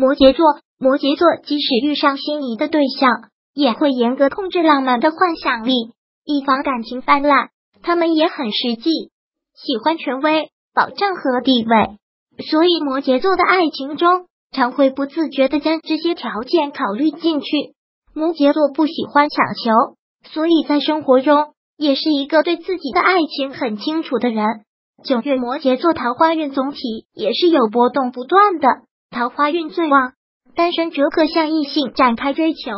摩羯座，摩羯座即使遇上心仪的对象，也会严格控制浪漫的幻想力，以防感情泛滥。他们也很实际，喜欢权威、保障和地位，所以摩羯座的爱情中常会不自觉的将这些条件考虑进去。摩羯座不喜欢强求，所以在生活中也是一个对自己的爱情很清楚的人。九月摩羯座桃花运总体也是有波动不断的。桃花运最旺，单身者可向异性展开追求，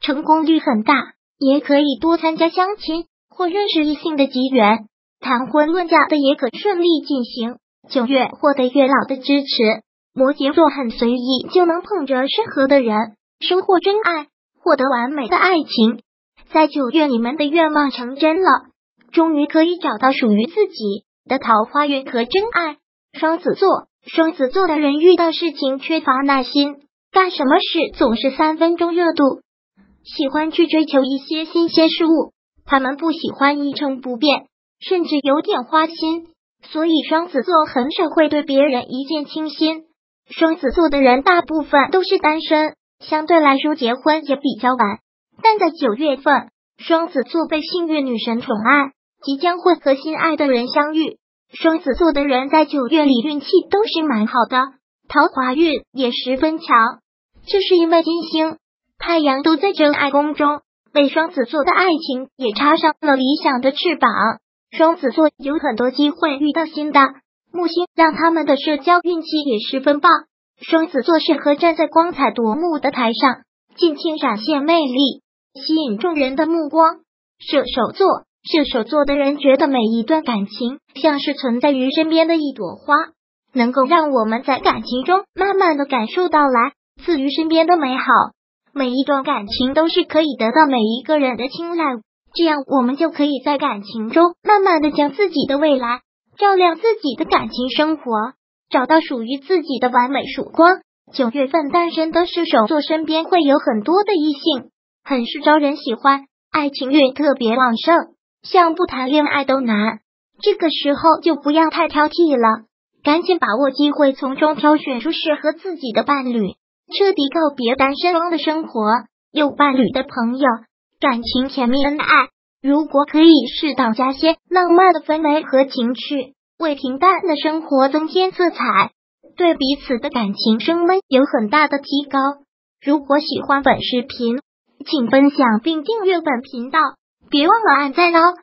成功率很大，也可以多参加相亲或认识异性的机缘。谈婚论嫁的也可顺利进行。九月获得月老的支持，摩羯座很随意就能碰着适合的人，收获真爱，获得完美的爱情。在九月，你们的愿望成真了，终于可以找到属于自己的桃花运和真爱。双子座。双子座的人遇到事情缺乏耐心，干什么事总是三分钟热度，喜欢去追求一些新鲜事物。他们不喜欢一成不变，甚至有点花心，所以双子座很少会对别人一见倾心。双子座的人大部分都是单身，相对来说结婚也比较晚。但在九月份，双子座被幸运女神宠爱，即将会和心爱的人相遇。双子座的人在九月里运气都是蛮好的，桃花运也十分强。这是因为金星、太阳都在真爱宫中，为双子座的爱情也插上了理想的翅膀。双子座有很多机会遇到新的木星，让他们的社交运气也十分棒。双子座适合站在光彩夺目的台上，尽情展现魅力，吸引众人的目光。射手座。射手座的人觉得每一段感情像是存在于身边的一朵花，能够让我们在感情中慢慢的感受到来自于身边的美好。每一段感情都是可以得到每一个人的青睐，这样我们就可以在感情中慢慢的将自己的未来照亮自己的感情生活，找到属于自己的完美曙光。九月份单身的射手座身边会有很多的异性，很是招人喜欢，爱情运特别旺盛。像不谈恋爱都难，这个时候就不要太挑剔了，赶紧把握机会，从中挑选出适合自己的伴侣，彻底告别单身汪的生活。有伴侣的朋友，感情甜蜜恩爱，如果可以适当加些浪漫的氛围和情趣，为平淡的生活增添色彩，对彼此的感情升温有很大的提高。如果喜欢本视频，请分享并订阅本频道。别忘了按赞哦！